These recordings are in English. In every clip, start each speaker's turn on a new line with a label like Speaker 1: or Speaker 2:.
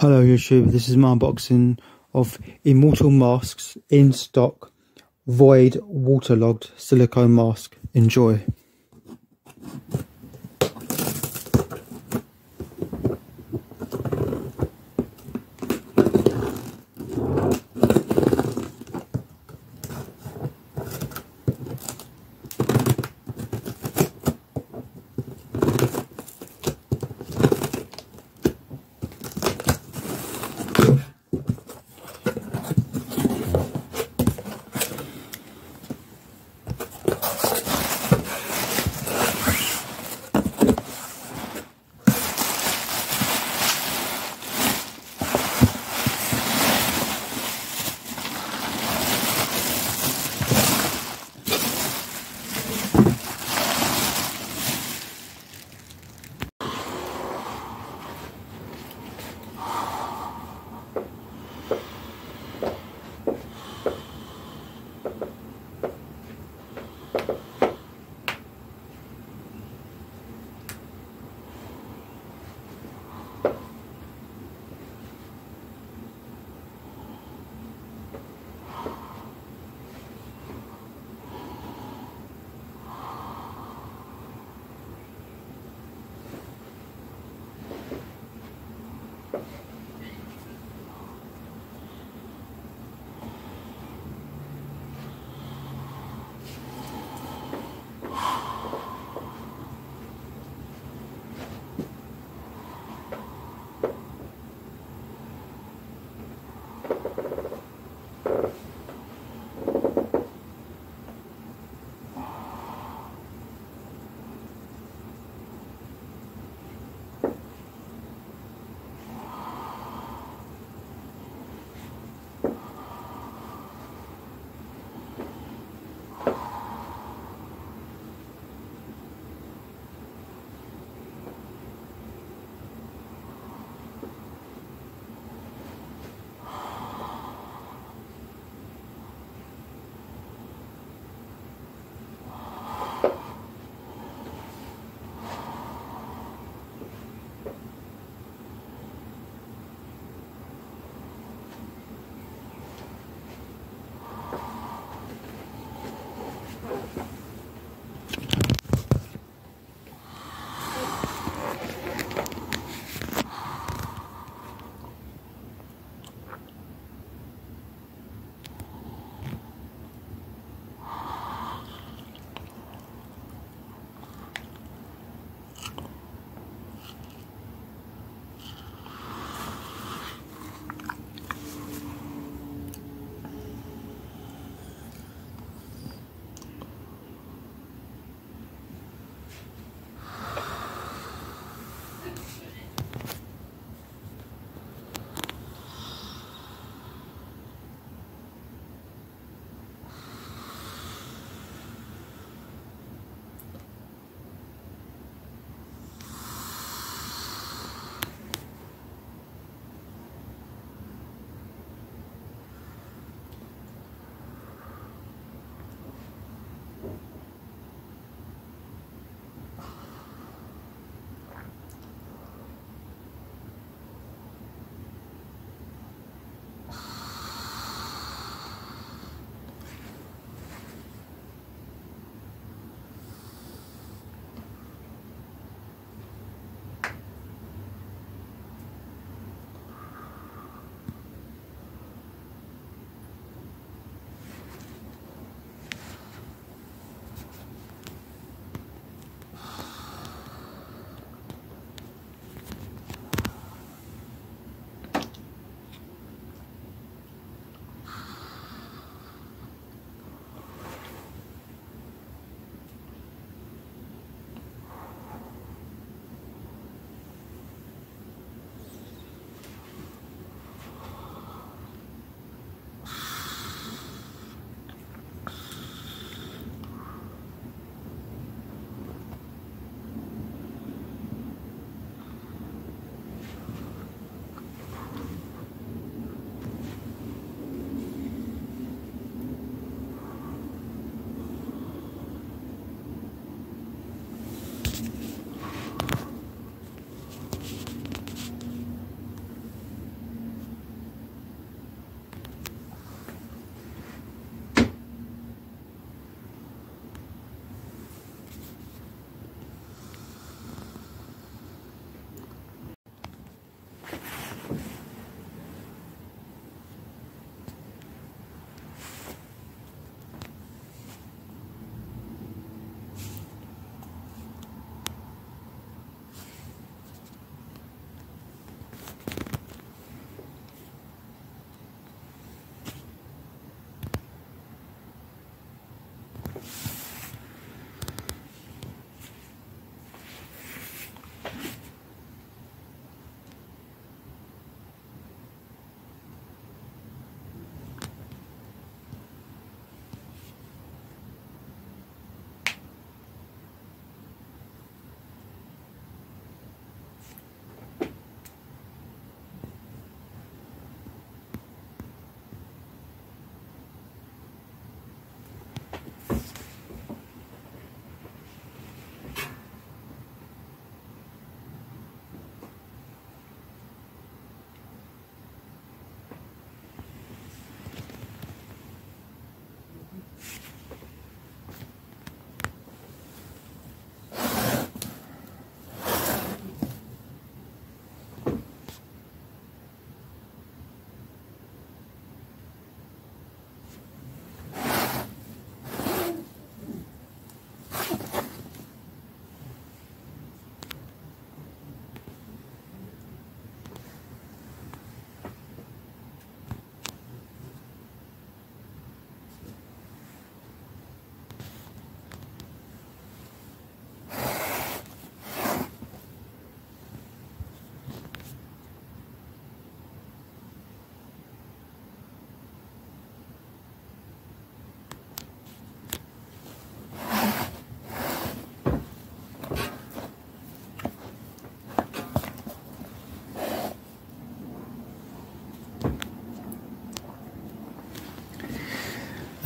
Speaker 1: Hello YouTube, this is my unboxing of Immortal Masks in stock void waterlogged silicone mask. Enjoy.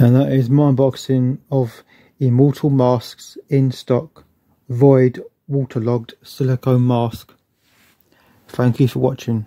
Speaker 1: And that is my unboxing of Immortal Masks in stock void waterlogged silicone mask. Thank you for watching.